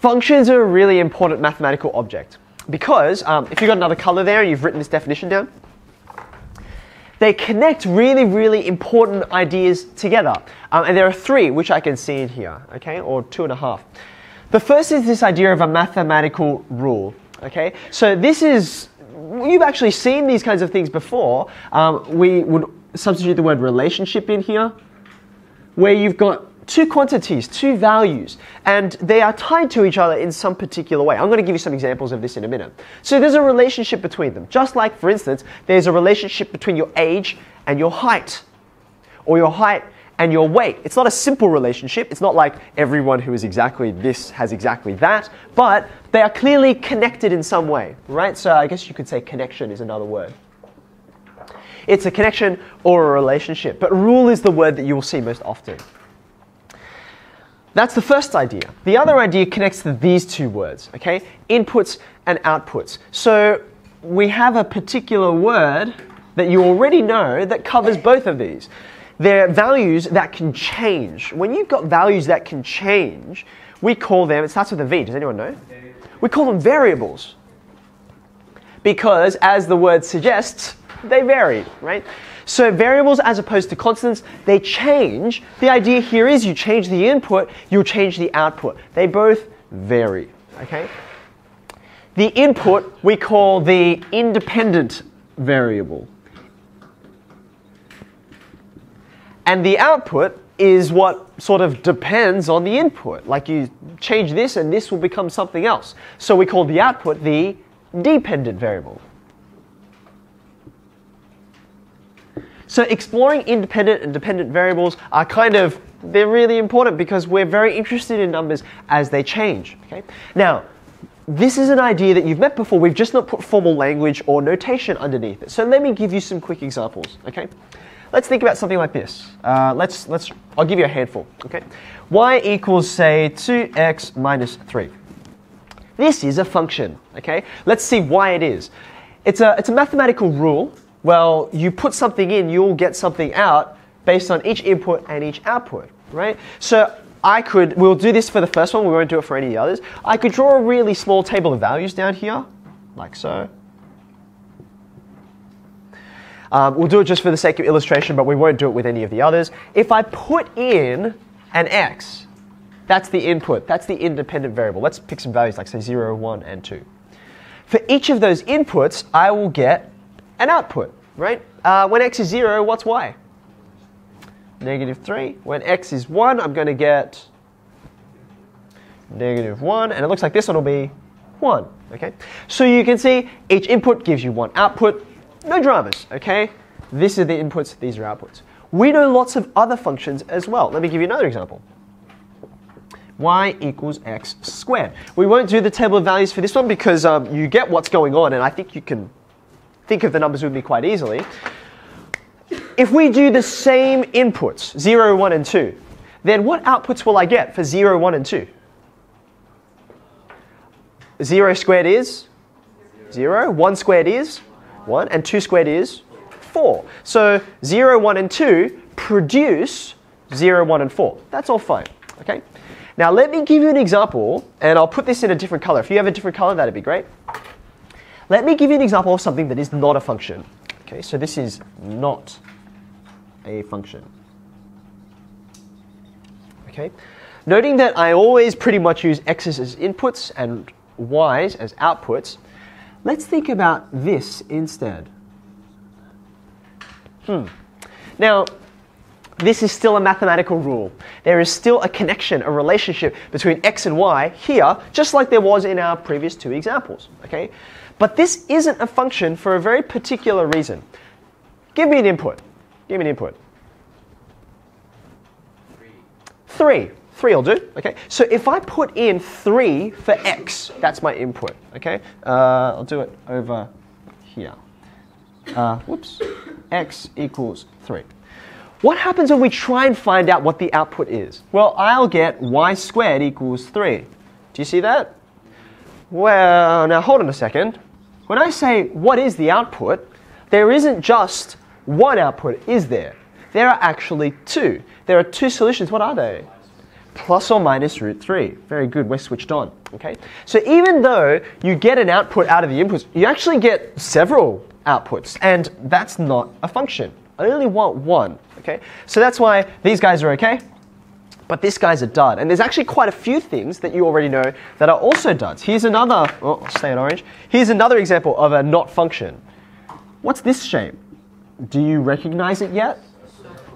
Functions are a really important mathematical object because um, if you've got another color there and you've written this definition down, they connect really, really important ideas together. Um, and there are three which I can see in here, okay, or two and a half. The first is this idea of a mathematical rule, okay? So this is, you've actually seen these kinds of things before. Um, we would substitute the word relationship in here, where you've got two quantities, two values, and they are tied to each other in some particular way. I'm going to give you some examples of this in a minute. So there's a relationship between them. Just like, for instance, there's a relationship between your age and your height, or your height and your weight. It's not a simple relationship. It's not like everyone who is exactly this has exactly that, but they are clearly connected in some way, right? So I guess you could say connection is another word. It's a connection or a relationship, but rule is the word that you will see most often. That's the first idea. The other idea connects to these two words, okay? Inputs and outputs. So we have a particular word that you already know that covers both of these. They're values that can change. When you've got values that can change, we call them, it starts with a V, does anyone know? We call them variables. Because, as the word suggests, they vary, right? So variables as opposed to constants, they change. The idea here is you change the input, you'll change the output. They both vary, okay? The input we call the independent variable. And the output is what sort of depends on the input. Like you change this and this will become something else. So we call the output the dependent variable. So exploring independent and dependent variables are kind of, they're really important because we're very interested in numbers as they change. Okay? Now, this is an idea that you've met before. We've just not put formal language or notation underneath it. So let me give you some quick examples. Okay? Let's think about something like this. Uh, let's, let's, I'll give you a handful. Okay? y equals, say, 2x minus 3. This is a function. Okay? Let's see why it is. It's a, it's a mathematical rule well, you put something in, you'll get something out based on each input and each output, right? So I could, we'll do this for the first one, we won't do it for any of the others. I could draw a really small table of values down here, like so. Um, we'll do it just for the sake of illustration, but we won't do it with any of the others. If I put in an x, that's the input, that's the independent variable. Let's pick some values like say 0, 1, and 2. For each of those inputs, I will get an output, right? Uh, when x is 0, what's y? Negative 3. When x is 1, I'm going to get negative 1. And it looks like this one will be 1. Okay? So you can see each input gives you one output. No dramas, okay? This are the inputs, these are outputs. We know lots of other functions as well. Let me give you another example y equals x squared. We won't do the table of values for this one because um, you get what's going on and I think you can think of the numbers with me quite easily. If we do the same inputs, 0, 1, and 2, then what outputs will I get for 0, 1, and 2? 0 squared is 0, 1 squared is 1, and 2 squared is 4. So 0, 1, and 2 produce 0, 1, and 4. That's all fine. Okay? Now let me give you an example, and I'll put this in a different color. If you have a different color, that'd be great. Let me give you an example of something that is not a function. Okay, so this is not a function. Okay, noting that I always pretty much use x's as inputs and y's as outputs, let's think about this instead. Hmm. Now, this is still a mathematical rule. There is still a connection, a relationship between x and y here, just like there was in our previous two examples. Okay? But this isn't a function for a very particular reason. Give me an input. Give me an input. Three. Three. Will do. Okay. So if I put in three for x, that's my input. Okay. Uh, I'll do it over here. Uh, whoops. x equals three. What happens when we try and find out what the output is? Well, I'll get y squared equals 3. Do you see that? Well, now hold on a second. When I say what is the output, there isn't just one output, is there? There are actually two. There are two solutions. What are they? plus or minus root 3. Very good, we're switched on. Okay, so even though you get an output out of the inputs, you actually get several outputs, and that's not a function. I only want one. Okay, so that's why these guys are okay, but this guy's a dud. And there's actually quite a few things that you already know that are also duds. Here's another, oh, stay in orange. Here's another example of a not function. What's this shape? Do you recognize it yet?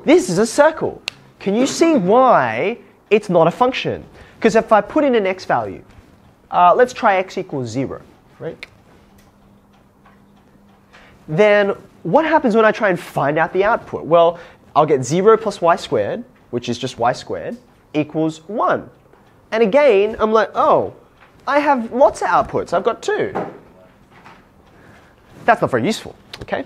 This is a circle. Can you see why it's not a function? Because if I put in an x value, uh, let's try x equals 0, right? Then what happens when I try and find out the output? Well, I'll get 0 plus y squared, which is just y squared, equals 1. And again, I'm like, oh, I have lots of outputs. I've got two. That's not very useful, okay?